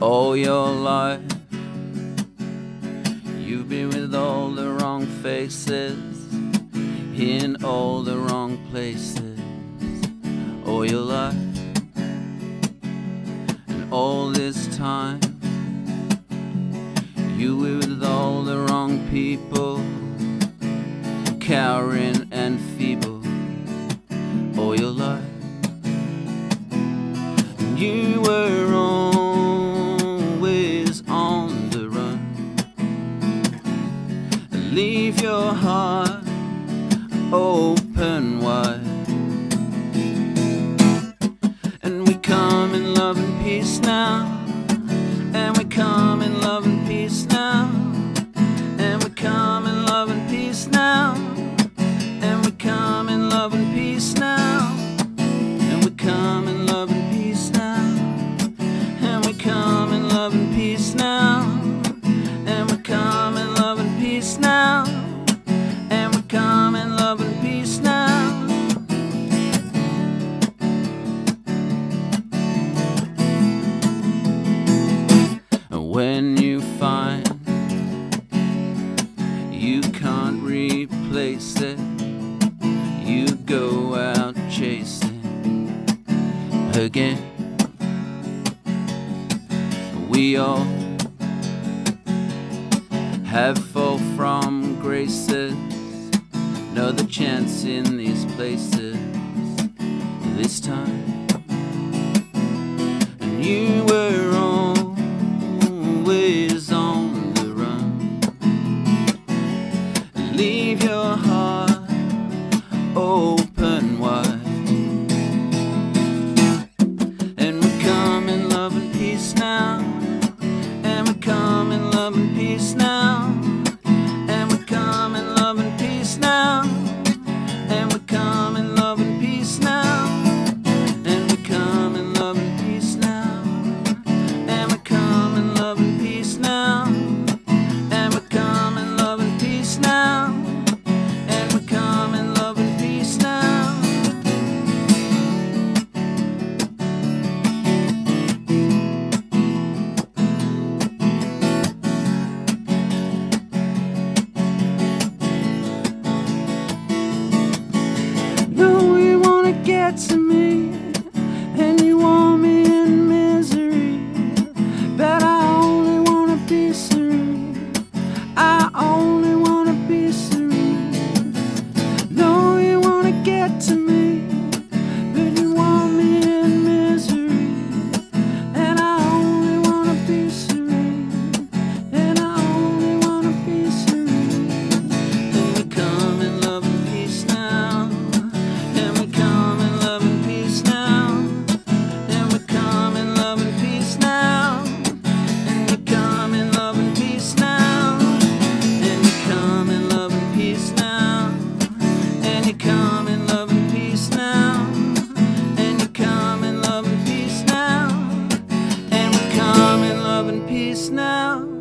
all your life. You've been with all the wrong faces, in all the wrong places, all your life. And all this time, you were with all the wrong people, cowering now. When you find you can't replace it, you go out chasing again. We all have fall from graces, another chance in these places this time. leave your to me. love and peace now.